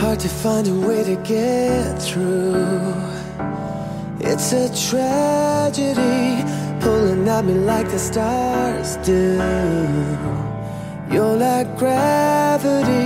Hard to find a way to get through. It's a tragedy Pulling at me like the stars do. You're like gravity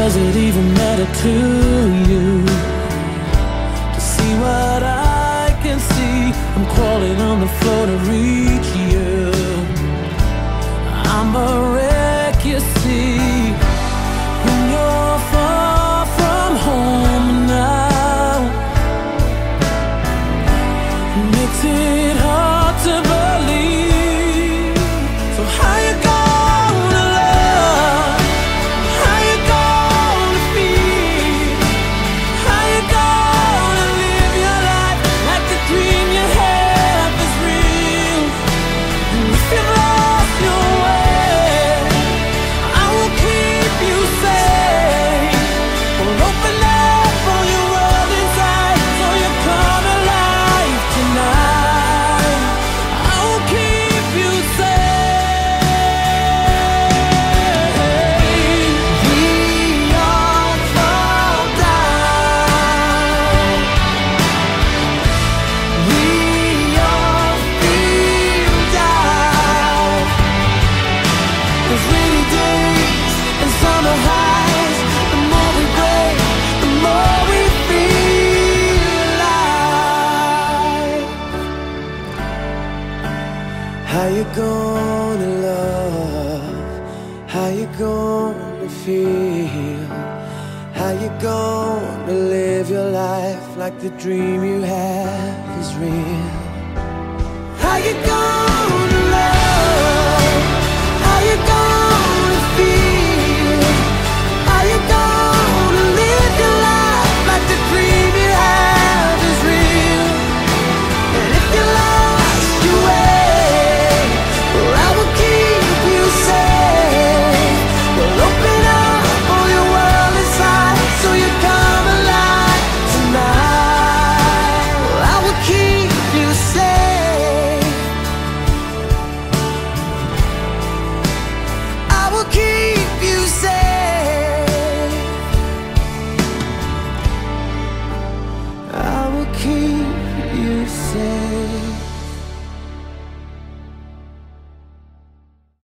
Does it even matter to you? To see what I can see I'm crawling on the floor to read How you gonna love? How you gonna feel? How you gonna live your life like the dream you have is real? How you gonna will keep you safe.